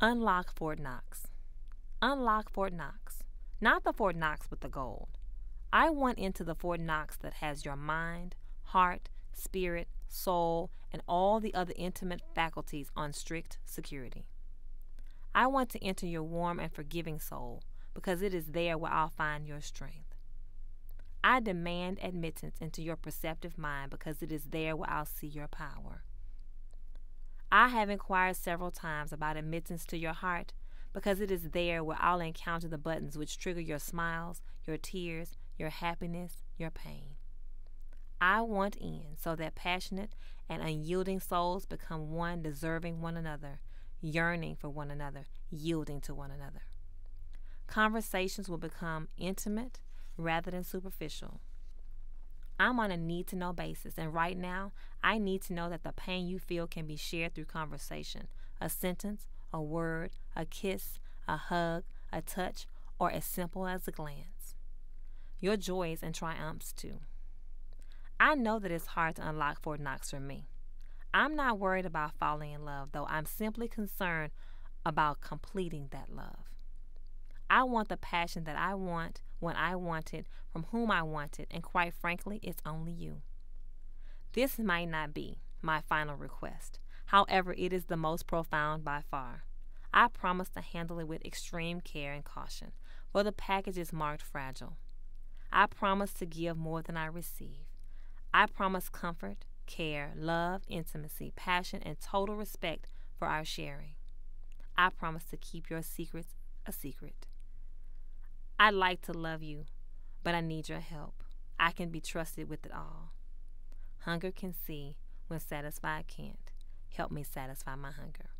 Unlock Fort Knox. Unlock Fort Knox. Not the Fort Knox with the gold. I want into the Fort Knox that has your mind, heart, spirit, soul, and all the other intimate faculties on strict security. I want to enter your warm and forgiving soul because it is there where I'll find your strength. I demand admittance into your perceptive mind because it is there where I'll see your power. I have inquired several times about admittance to your heart because it is there where I'll encounter the buttons which trigger your smiles, your tears, your happiness, your pain. I want in so that passionate and unyielding souls become one, deserving one another, yearning for one another, yielding to one another. Conversations will become intimate rather than superficial. I'm on a need to know basis, and right now, I need to know that the pain you feel can be shared through conversation a sentence, a word, a kiss, a hug, a touch, or as simple as a glance. Your joys and triumphs, too. I know that it's hard to unlock Fort Knox for me. I'm not worried about falling in love, though I'm simply concerned about completing that love. I want the passion that I want when I want it, from whom I want it, and quite frankly, it's only you. This might not be my final request. However, it is the most profound by far. I promise to handle it with extreme care and caution, for the package is marked fragile. I promise to give more than I receive. I promise comfort, care, love, intimacy, passion, and total respect for our sharing. I promise to keep your secrets a secret. I'd like to love you, but I need your help. I can be trusted with it all. Hunger can see when satisfied can't. Help me satisfy my hunger.